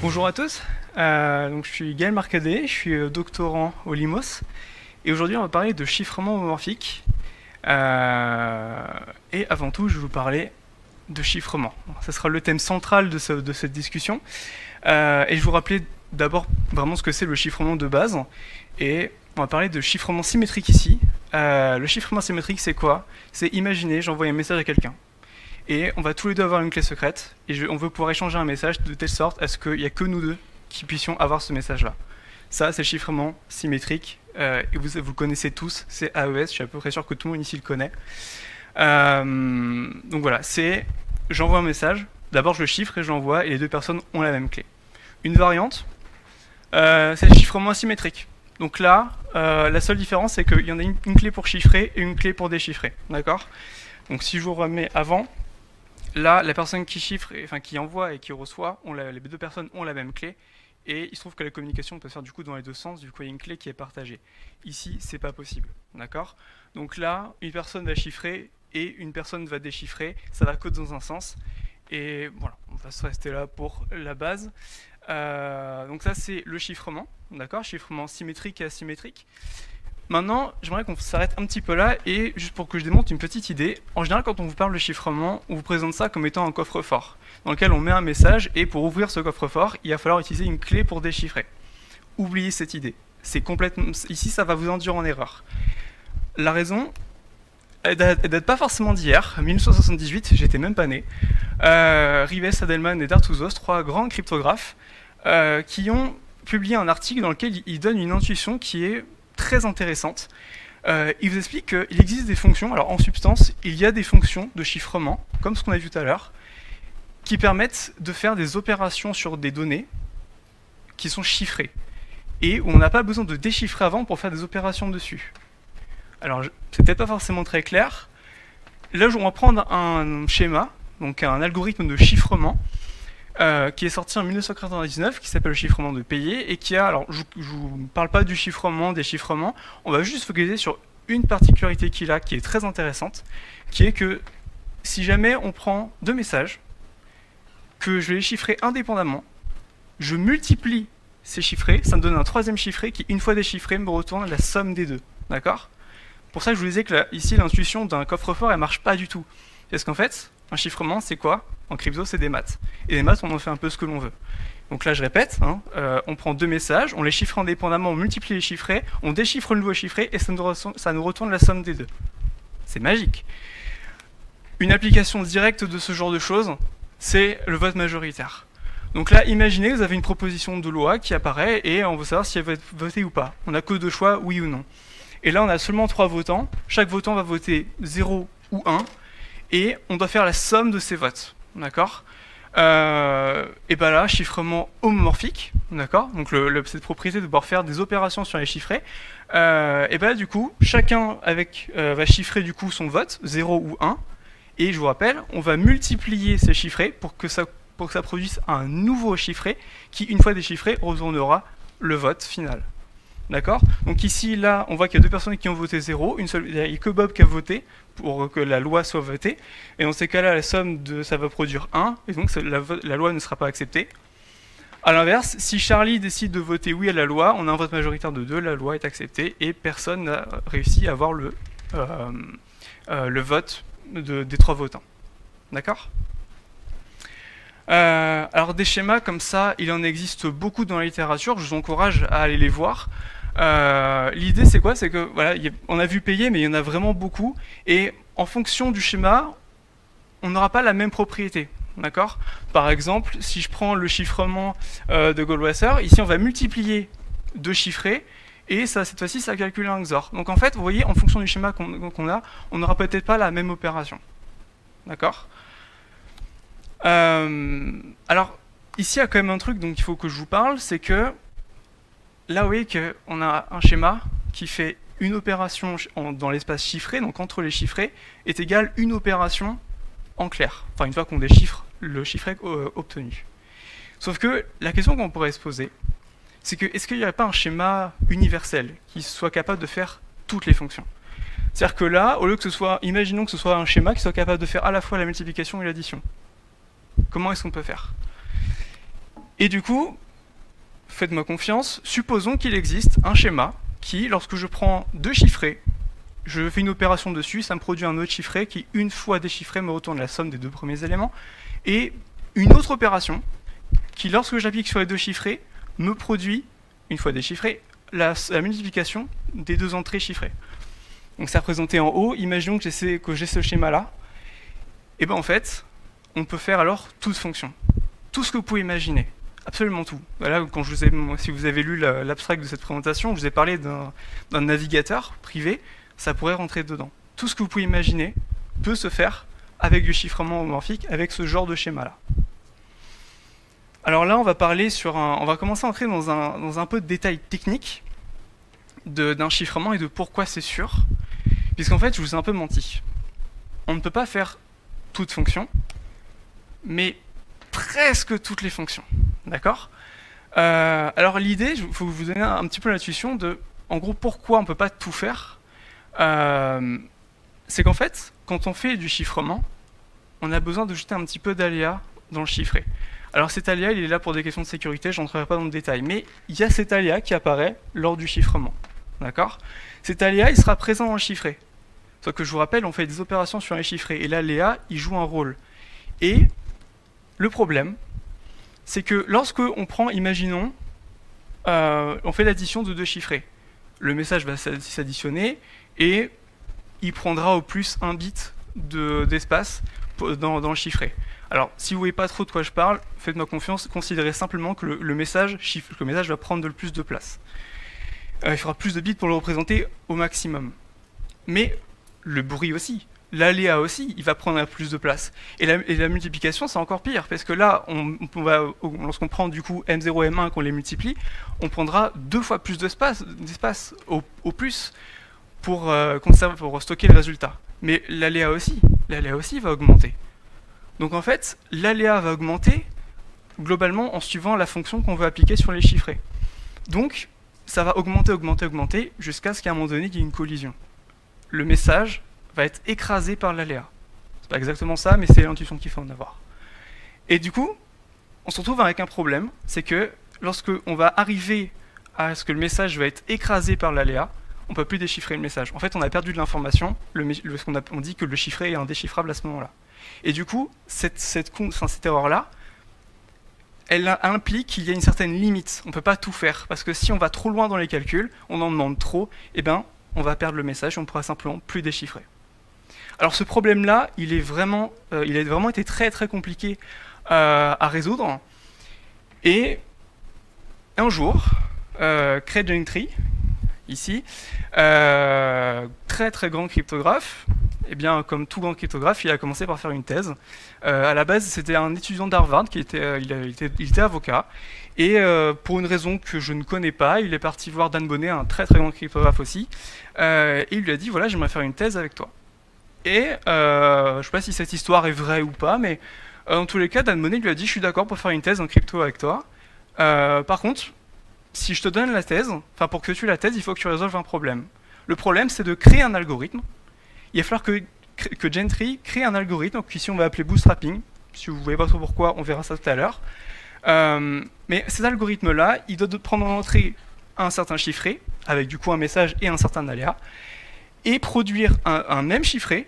Bonjour à tous, euh, donc je suis Gaël Marcadet, je suis euh, doctorant au LIMOS. Et aujourd'hui on va parler de chiffrement homomorphique euh, et avant tout je vais vous parler de chiffrement. Ce sera le thème central de, cette discussion. Et je vous rappeler d'abord vraiment ce que c'est le chiffrement de base. Et on va parler de chiffrement symétrique ici. le chiffrement symétrique c'est quoi? C'est imaginer j'envoie un message à quelqu'un et on va tous les deux avoir une clé secrète, et on veut pouvoir échanger un message de telle sorte à ce qu'il n'y a que nous deux qui puissions avoir ce message-là. Ça, c'est le chiffrement symétrique, euh, et vous, vous le connaissez tous, c'est AES, je suis à peu près sûr que tout le monde ici le connaît. Euh, donc voilà, c'est j'envoie un message, d'abord je le chiffre et je l'envoie, et les deux personnes ont la même clé. Une variante, euh, c'est le chiffrement asymétrique. Donc là, la seule différence, c'est qu'il y en a une, une, clé pour chiffrer et une clé pour déchiffrer. D'accord? Donc si je vous remets avant, Là, la personne qui chiffre, enfin qui envoie et qui reçoit, les deux personnes ont la même clé. Et il se trouve que la communication peut se faire du coup dans les deux sens, du coup il y a une clé qui est partagée. Ici, c'est pas possible, d'accord? Donc là, une personne va chiffrer et une personne va déchiffrer, ça va que dans un sens. Et voilà, on va se rester là pour la base. Euh, donc ça, c'est le chiffrement, d'accord? Chiffrement symétrique et asymétrique. Maintenant, j'aimerais qu'on s'arrête un petit peu là et juste pour que je démonte une petite idée. En général, quand on vous parle de chiffrement, on vous présente ça comme étant un coffre-fort dans lequel on met un message et pour ouvrir ce coffre-fort, il va falloir utiliser une clé pour déchiffrer. Oubliez cette idée. C'est complètement ici, ça va vous induire en erreur. La raison, elle date pas forcément d'hier. 1978, j'étais même pas né. Euh, Rives, Adelman et Dartouzos, trois grands cryptographes, euh, qui ont publié un article dans lequel ils donnent une intuition qui est très intéressante. Euh, il vous explique qu'il existe des fonctions, alors en substance, il y a des fonctions de chiffrement, comme ce qu'on a vu tout à l'heure, qui permettent de faire des opérations sur des données qui sont chiffrées, et où on n'a pas besoin de déchiffrer avant pour faire des opérations dessus. Alors, c'est peut-être pas forcément très clair. Là, on va prendre un schéma, donc un algorithme de chiffrement, euh, qui est sorti en 1999, qui s'appelle le chiffrement de payer, et qui a, alors je ne vous parle pas du chiffrement, des chiffrements, on va juste focaliser sur une particularité qu'il a, qui est très intéressante, qui est que si jamais on prend deux messages, que je vais les chiffrer indépendamment, je multiplie ces chiffrés, ça me donne un troisième chiffré qui, une fois déchiffré, me retourne la somme des deux. D'accord? Pour ça, je vous disais que ici, l'intuition d'un coffre-fort, elle marche pas du tout. Parce qu'en fait, un chiffrement, c'est quoi? En crypto, c'est des maths. Et les maths, on en fait un peu ce que l'on veut. Donc là, je répète, hein, euh, on prend deux messages, on les chiffre indépendamment, on multiplie les chiffrés, on déchiffre le nouveau chiffré, et ça nous, retourne la somme des deux. C'est magique. Une application directe de ce genre de choses, c'est le vote majoritaire. Donc là, imaginez, vous avez une proposition de loi qui apparaît, et on veut savoir si elle va être votée ou pas. On n'a que deux choix, oui ou non. Et là, on a seulement trois votants. Chaque votant va voter 0 ou 1, et on doit faire la somme de ces votes. D'accord euh, et bien là, chiffrement homomorphique, d'accord Donc cette propriété de pouvoir faire des opérations sur les chiffrés. Euh, et bien là, du coup, chacun euh, va chiffrer du coup son vote, 0 ou 1. Et je vous rappelle, on va multiplier ces chiffrés pour que ça, pour que ça produise un nouveau chiffré qui, une fois déchiffré, retournera le vote final. D'accord Donc ici, là, on voit qu'il y a deux personnes qui ont voté 0, une seule, il n'y a que Bob qui a voté pour que la loi soit votée. Et dans ces cas-là, la somme de ça va produire 1, et donc la, loi ne sera pas acceptée. A l'inverse, si Charlie décide de voter oui à la loi, on a un vote majoritaire de 2, la loi est acceptée, et personne n'a réussi à avoir le, euh, euh, le vote des trois votants. D'accord euh, alors des schémas comme ça, il en existe beaucoup dans la littérature, je vous encourage à aller les voir. Euh, l'idée, c'est quoi? C'est que voilà, on a vu payer, mais il y en a vraiment beaucoup. Et en fonction du schéma, on n'aura pas la même propriété. D'accord? Par exemple, si je prends le chiffrement euh, de Goldwasser, ici on va multiplier deux chiffrés, et ça, cette fois-ci, ça calcule un XOR. Donc en fait, vous voyez, en fonction du schéma qu'on a, on n'aura peut-être pas la même opération. D'accord? Euh, Alors, ici, il y a quand même un truc dont il faut que je vous parle, c'est que là, vous voyez qu'on a un schéma qui fait une opération dans l'espace chiffré, donc entre les chiffrés, est égal une opération en clair. Enfin, une fois qu'on déchiffre le chiffré euh, obtenu. Sauf que la question qu'on pourrait se poser, c'est que est-ce qu'il n'y aurait pas un schéma universel qui soit capable de faire toutes les fonctions? C'est-à-dire que là, au lieu que ce soit, imaginons que ce soit un schéma qui soit capable de faire à la fois la multiplication et l'addition. Comment est-ce qu'on peut faire? Et du coup, faites-moi confiance, supposons qu'il existe un schéma qui, lorsque je prends deux chiffrés, je fais une opération dessus, ça me produit un autre chiffré qui, une fois déchiffré, me retourne la somme des deux premiers éléments, et une autre opération qui, lorsque j'applique sur les deux chiffrés, me produit, une fois déchiffré, la, multiplication des deux entrées chiffrées. Donc c'est représenté en haut, imaginons que j'ai ce schéma-là, et bien en fait, on peut faire alors toute fonction. Tout ce que vous pouvez imaginer. Absolument tout. Voilà, quand je vous ai, si vous avez lu l'abstract de cette présentation, je vous ai parlé d'un navigateur privé, ça pourrait rentrer dedans. Tout ce que vous pouvez imaginer peut se faire avec du chiffrement homomorphique, avec ce genre de schéma-là. Alors là, on va parler sur un, on va commencer à entrer dans un, dans un peu de détails techniques d'un chiffrement et de pourquoi c'est sûr, puisqu'en fait, je vous ai un peu menti. On ne peut pas faire toute fonction, mais presque toutes les fonctions. D'accord euh, Alors l'idée, il faut vous donner un, petit peu l'intuition de, en gros, pourquoi on ne peut pas tout faire. Euh, c'est qu'en fait, quand on fait du chiffrement, on a besoin de jeter un petit peu d'aléa dans le chiffré. Alors cet aléa, il est là pour des questions de sécurité, je n'entrerai pas dans le détail, mais il y a cet aléa qui apparaît lors du chiffrement. D'accord? Cet aléa, il sera présent dans le chiffré. Sauf que je vous rappelle, on fait des opérations sur un chiffré, et l'aléa, il joue un rôle. Et le problème, c'est que lorsque on prend, imaginons, euh, on fait l'addition de deux chiffrés. Le message va s'additionner et il prendra au plus un bit d'espace dans, le chiffré. Alors, si vous ne voyez pas trop de quoi je parle, faites-moi confiance, considérez simplement que le, message, le message va prendre le plus de place. Euh, il fera plus de bits pour le représenter au maximum. Mais le bruit aussi l'aléa aussi, il va prendre plus de place. Et la, multiplication, c'est encore pire, parce que là, on, lorsqu'on prend du coup M0 et M1, qu'on les multiplie, on prendra deux fois plus d'espace, d'espace au, plus pour, euh, pour stocker le résultat. Mais l'aléa aussi, l'aléa aussi va augmenter. Donc en fait, l'aléa va augmenter globalement en suivant la fonction qu'on veut appliquer sur les chiffrés. Donc, ça va augmenter, augmenter, augmenter, jusqu'à ce qu'à un moment donné, il y ait une collision. Le message va être écrasé par l'aléa. C'est pas exactement ça, mais c'est l'intuition qu'il faut en avoir. Et du coup, on se retrouve avec un problème, c'est que lorsque on va arriver à ce que le message va être écrasé par l'aléa, on peut plus déchiffrer le message. En fait, on a perdu de l'information, on, dit que le chiffré est indéchiffrable à ce moment-là. Et du coup, cette, erreur-là, elle implique qu'il y a une certaine limite. On ne peut pas tout faire, parce que si on va trop loin dans les calculs, on en demande trop, eh ben, on va perdre le message et on pourra simplement plus déchiffrer. Alors ce problème-là, il, est vraiment, euh, il a vraiment été très très compliqué euh, à résoudre. Et un jour, euh, Craig Gentry, ici, très très grand cryptographe, eh bien, comme tout grand cryptographe, il a commencé par faire une thèse. à la base, c'était un étudiant d'Harvard qui était, il, était, avocat. Et pour une raison que je ne connais pas, il est parti voir Dan Bonnet, un très très grand cryptographe aussi, et il lui a dit voilà, j'aimerais faire une thèse avec toi. Et euh, je ne sais pas si cette histoire est vraie ou pas, mais euh, en tous les cas, Dan Monet lui a dit Je suis d'accord pour faire une thèse en crypto avec toi. Euh, par contre, si je te donne la thèse, enfin pour que tu la thèse, il faut que tu résolves un problème. Le problème, c'est de créer un algorithme. Il va falloir que, que Gentry crée un algorithme, qu'ici on va appeler bootstrapping. Si vous ne voyez pas trop pourquoi, on verra ça tout à l'heure. mais cet algorithme-là, il doit prendre en entrée un certain chiffré, avec du coup un message et un certain aléa et produire un, même chiffré,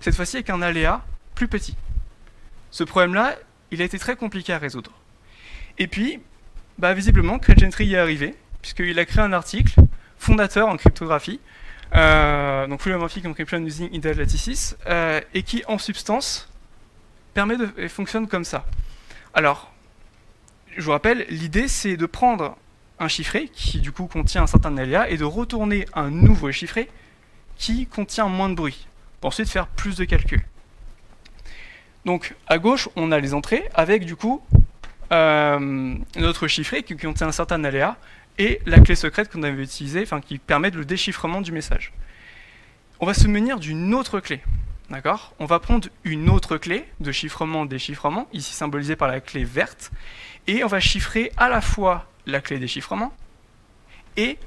cette fois-ci avec un aléa plus petit. Ce problème-là, il a été très compliqué à résoudre. Et puis, bah, visiblement, Craig Gentry y est arrivé, puisqu'il a créé un article fondateur en cryptographie, euh, donc Full Encryption Using Intel Lattices, euh, et qui, en substance, permet de, et fonctionne comme ça. Alors, je vous rappelle, l'idée, c'est de prendre un chiffré, qui du coup contient un certain aléa, et de retourner un nouveau chiffré qui contient moins de bruit, pour ensuite faire plus de calculs. Donc à gauche, on a les entrées avec du coup euh, notre chiffré qui contient un certain aléa et la clé secrète qu'on avait utilisée, enfin qui permet le déchiffrement du message. On va se munir d'une autre clé. D'accord? On va prendre une autre clé de chiffrement-déchiffrement, ici symbolisée par la clé verte, et on va chiffrer à la fois la clé déchiffrement et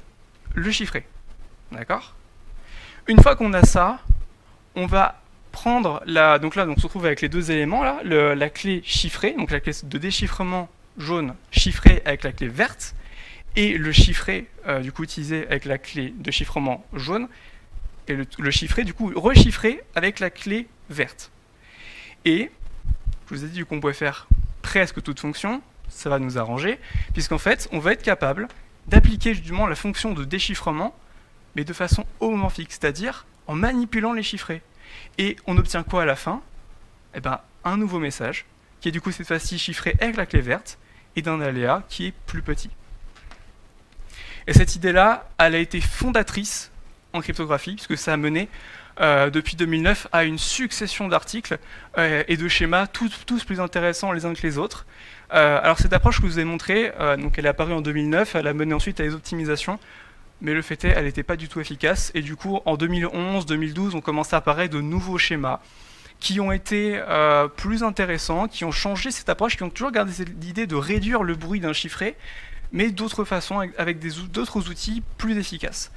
le chiffré. D'accord? Une fois qu'on a ça, on va prendre la... Donc là, on se retrouve avec les deux éléments, là, la clé chiffrée, donc la clé de déchiffrement jaune chiffré avec la clé verte et le chiffré du coup utilisé avec la clé de chiffrement jaune et le, le chiffré du coup rechiffré avec la clé verte. Et je vous ai dit qu'on pouvait faire presque toute fonction, ça va nous arranger, puisqu'en fait, on va être capable d'appliquer justement la fonction de déchiffrement, mais de façon homomorphique, c'est-à-dire en manipulant les chiffrés. Et on obtient quoi à la fin? Eh ben, un nouveau message, qui est du coup cette fois-ci chiffré avec la clé verte, et d'un aléa qui est plus petit. Et cette idée-là, elle a été fondatrice en cryptographie, puisque ça a mené euh, depuis 2009 à une succession d'articles euh, et de schémas, tous, plus intéressants les uns que les autres. Euh, alors cette approche que je vous ai montrée, donc elle est apparue en 2009, elle a mené ensuite à des optimisations, mais le fait est, elle n'était pas du tout efficace, et du coup en 2011-2012, on commençait à apparaître de nouveaux schémas qui ont été plus intéressants, qui ont changé cette approche, qui ont toujours gardé l'idée de réduire le bruit d'un chiffré, mais d'autres façons, avec d'autres outils plus efficaces.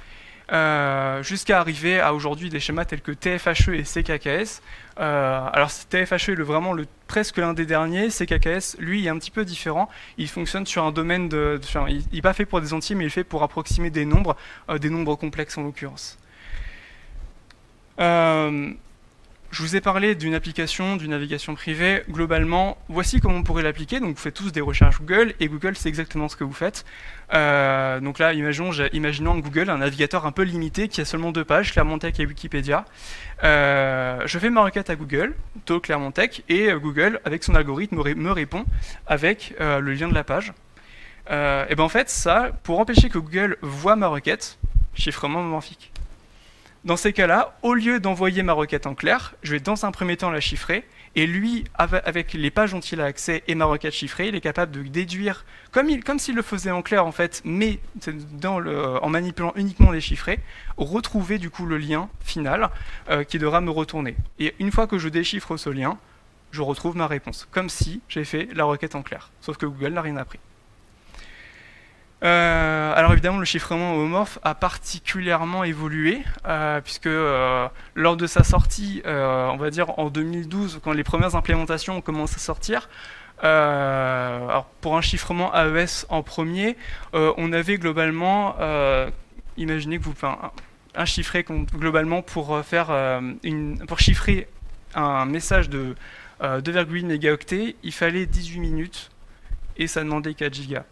Euh, jusqu'à arriver à aujourd'hui des schémas tels que TFHE et CKKS. Euh, alors TFHE est le, vraiment le, presque l'un des derniers, CKKS lui est un petit peu différent, il fonctionne sur un domaine de... il n'est pas fait pour des entiers mais il est fait pour approximer des nombres, euh, des nombres complexes en l'occurrence. Je vous ai parlé d'une application, d'une navigation privée. Globalement, voici comment on pourrait l'appliquer. Donc, vous faites tous des recherches Google, et Google, c'est exactement ce que vous faites. Euh, donc là, imaginons, imaginons Google, un navigateur un peu limité qui a seulement deux pages, Clermont Tech et Wikipédia. Euh, je fais ma requête à Google, to Clermont Tech, et Google, avec son algorithme, me répond avec euh, le lien de la page. et bien en fait, ça, pour empêcher que Google voit ma requête, chiffrement morphique. Dans ces cas-là, au lieu d'envoyer ma requête en clair, je vais dans un premier temps la chiffrer, et lui, avec les pages dont il a accès et ma requête chiffrée, il est capable de déduire, comme, il, s'il le faisait en clair en fait, mais en manipulant uniquement les chiffrés, retrouver du coup le lien final euh, qui devra me retourner. Et une fois que je déchiffre ce lien, je retrouve ma réponse, comme si j'ai fait la requête en clair. Sauf que Google n'a rien appris. Euh, alors évidemment, le chiffrement homomorphe a particulièrement évolué, euh, puisque euh, lors de sa sortie, on va dire en 2012, quand les premières implémentations ont commencé à sortir, pour un chiffrement AES en premier, on avait globalement, imaginez que vous faites un, chiffré globalement pour faire pour chiffrer un message de 2,8 mégaoctets, il fallait 18 minutes et ça demandait 4 gigas.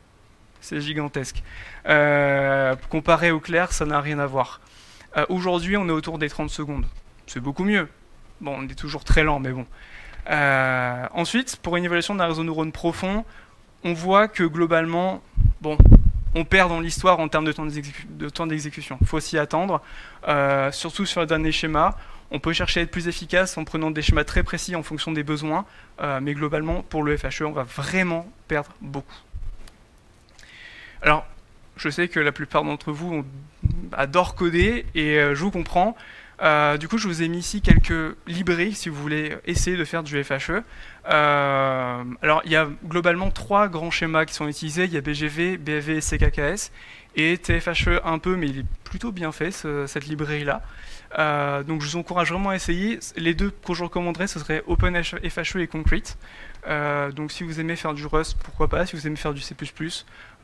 C'est gigantesque. Euh, comparé au clair, ça n'a rien à voir. Euh, aujourd'hui, on est autour des 30 secondes. C'est beaucoup mieux. Bon, on est toujours très lent, mais bon. Euh, ensuite, pour une évaluation d'un réseau neurone profond, on voit que globalement, bon, on perd dans l'histoire en termes de temps d'exécution. Il faut s'y attendre, surtout sur le dernier schéma. On peut chercher à être plus efficace en prenant des schémas très précis en fonction des besoins, mais globalement, pour le FHE, on va vraiment perdre beaucoup. Alors, je sais que la plupart d'entre vous adorent coder et euh, je vous comprends. Euh, du coup, je vous ai mis ici quelques librairies si vous voulez essayer de faire du FHE. Euh, alors, il y a globalement trois grands schémas qui sont utilisés. Il y a BGV, BFV et CKKS. Et TFHE un peu, mais il est plutôt bien fait, cette librairie-là. donc, je vous encourage vraiment à essayer. Les deux que je recommanderais, ce serait OpenFHE et Concrete. donc, si vous aimez faire du Rust, pourquoi pas. Si vous aimez faire du C++,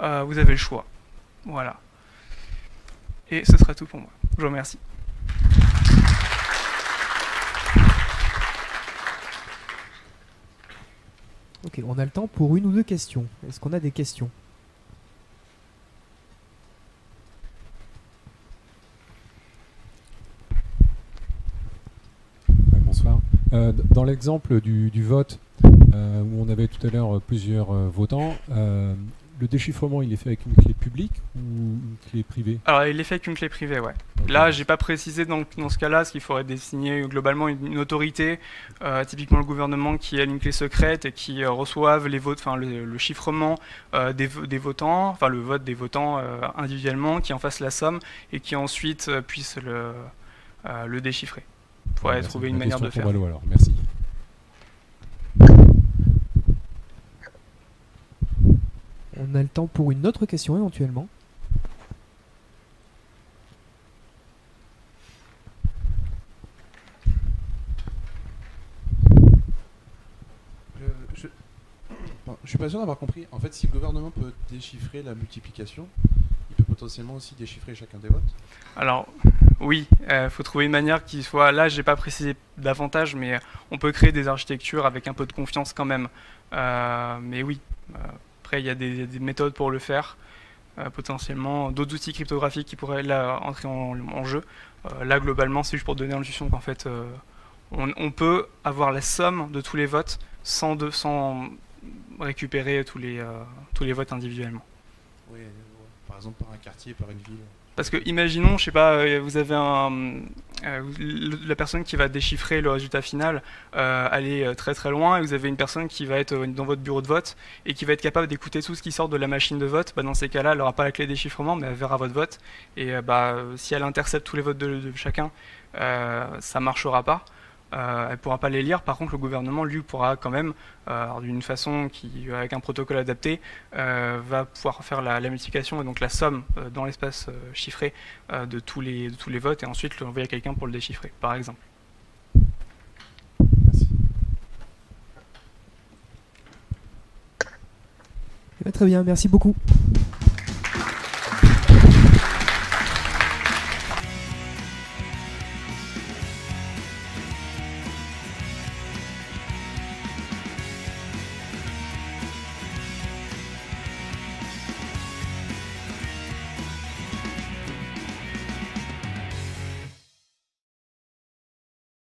euh, vous avez le choix. Voilà. Et ce sera tout pour moi. Je vous remercie. Ok, on a le temps pour une ou deux questions. Est-ce qu'on a des questions? Bonsoir. Euh, dans l'exemple du, vote, euh, où on avait tout à l'heure plusieurs votants, le déchiffrement, il est fait avec une clé publique ou une clé privée? Alors, il est fait avec une clé privée, ouais. Là, j'ai pas précisé dans, dans ce cas-là, ce qu'il faudrait désigner globalement une, autorité, euh, typiquement le gouvernement, qui a une clé secrète et qui euh, reçoive les votes, enfin le, chiffrement euh, des, des, votants, enfin le vote des votants individuellement, qui en fasse la somme et qui ensuite puisse le, le déchiffrer. Il faudrait trouver une manière de faire. alors, merci. On a le temps pour une autre question éventuellement. Enfin, je suis pas sûr d'avoir compris. En fait, si le gouvernement peut déchiffrer la multiplication, il peut potentiellement aussi déchiffrer chacun des votes. Alors, oui, il faut trouver une manière qui soit. Là, j'ai pas précisé davantage, mais on peut créer des architectures avec un peu de confiance quand même. Euh, mais oui, euh, après, il y a des, des méthodes pour le faire. Euh, potentiellement d'autres outils cryptographiques qui pourraient là entrer en, en jeu. Euh, là, globalement, c'est juste pour donner l'intuition qu'en fait, euh, on, on peut avoir la somme de tous les votes sans, de, sans récupérer tous les, tous les votes individuellement. Oui, par exemple par un quartier, par une ville. Parce que imaginons, je sais pas, vous avez un, la personne qui va déchiffrer le résultat final, euh, aller euh, très très loin, et vous avez une personne qui va être euh, dans votre bureau de vote et qui va être capable d'écouter tout ce qui sort de la machine de vote. Bah, dans ces cas-là, elle n'aura pas la clé déchiffrement, mais elle verra votre vote. Et euh, bah, euh, si elle intercepte tous les votes de, chacun, euh, ça marchera pas. Euh, elle pourra pas les lire. Par contre, le gouvernement, lui, pourra quand même, euh, d'une façon qui, avec un protocole adapté, euh, va pouvoir faire la, la multiplication et donc la somme euh, dans l'espace euh, chiffré euh, de, tous les, de tous les votes et ensuite l'envoyer à quelqu'un pour le déchiffrer, par exemple. Merci. Eh ben, Très bien, merci beaucoup.